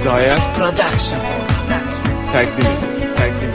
Hidayet Production. takdim. Takdim.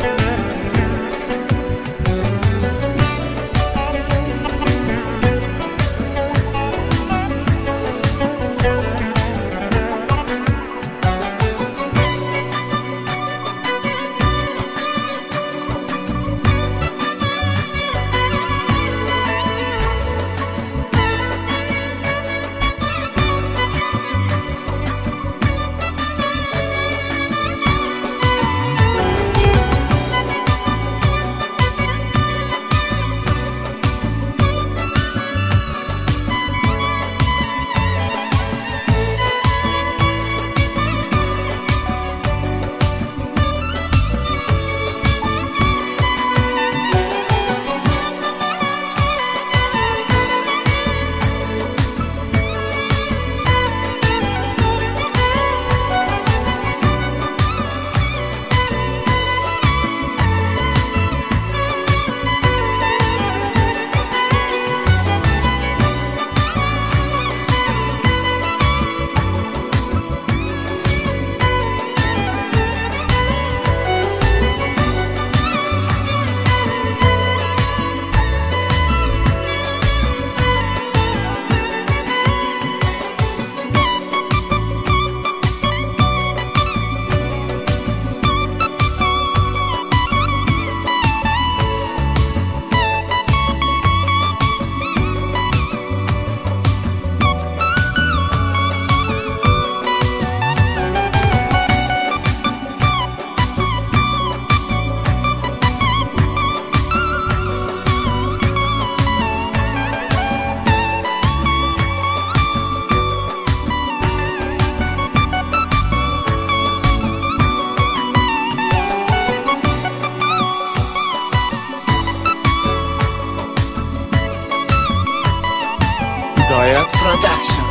Hidayet Production.